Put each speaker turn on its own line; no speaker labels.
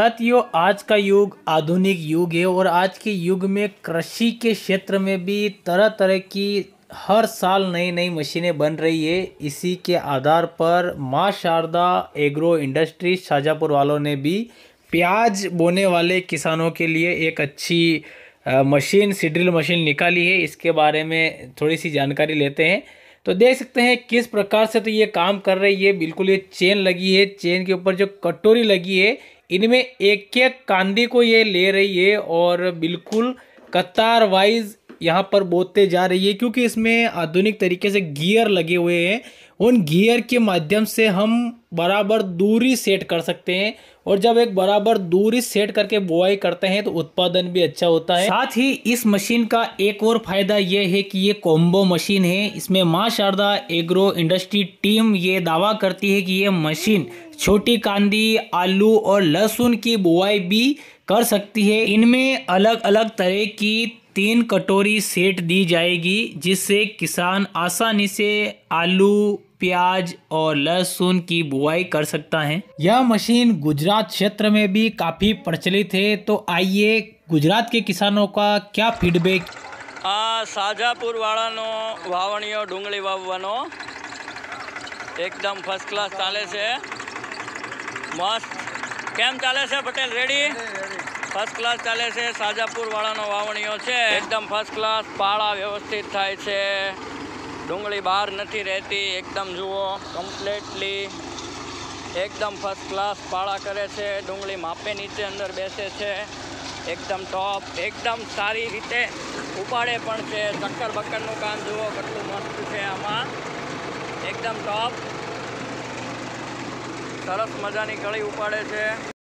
साथियों, आज का युग आधुनिक युग है और आज के युग में कृषि के क्षेत्र में भी तरह तरह की हर साल नई नई मशीनें बन रही है। इसी के आधार पर माँ शारदा एग्रो इंडस्ट्री शाजापुर वालों ने भी प्याज बोने वाले किसानों के लिए एक अच्छी मशीन, सीड्रिल मशीन निकाली है। इसके बारे में थोड़ी सी जानकारी लेते हैं। तो देख सकते हैं किस प्रकार से तो ये काम कर रही है। बिल्कुल ये चेन लगी है। चेन के ऊपर जो कटोरी लगी है, इनमें एक एक कांदी को ये ले रही है और बिल्कुल कतार वाइज यहाँ पर बोते जा रही है, क्योंकि इसमें आधुनिक तरीके से गियर लगे हुए हैं। उन गियर के माध्यम से हम बराबर दूरी सेट कर सकते हैं, और जब एक बराबर दूरी सेट करके बुआई करते हैं तो उत्पादन भी अच्छा होता है। साथ ही इस मशीन का एक और फ़ायदा यह है कि ये कॉम्बो मशीन है। इसमें माँ शारदा एग्रो इंडस्ट्री टीम ये दावा करती है कि ये मशीन छोटी कांदी आलू और लहसुन की बुआई भी कर सकती है इनमें अलग अलग तरह की तीन कटोरी सेट दी जाएगी जिससे किसान आसानी से आलू प्याज और लहसुन की बुआई कर सकता है यह मशीन गुजरात क्षेत्र में भी काफ़ी प्रचलित है तो आइए गुजरात के किसानों का क्या फीडबैक
આ સાજાપુર વાળાનો વાવણીઓ ડુંગળી વાવવાનો એકદમ ફર્સ્ટ ક્લાસ ચાલે છે મસ્ત. કેમ ચાલે છે પટેલ રેડી ફર્સ્ટ ક્લાસ ચાલે છે. સાજાપુર વાળાનો વાવણીઓ છે. એકદમ ફર્સ્ટ ક્લાસ પાળા વ્યવસ્થિત થાય છે. ડુંગળી બહાર નથી રહેતી. એકદમ જુઓ કમ્પ્લેટલી એકદમ ફર્સ્ટ ક્લાસ પાળા કરે છે. ડુંગળી માપે નીચે અંદર બેસે છે. એકદમ ટોપ એકદમ સારી રીતે ઉપાડે પણ છે. ચક્કર બક્કરનું કામ જુઓ કેટલું મસ્ત છે આમાં. એકદમ ટોપ સરસ મજાની કળી ઉપાડે છે.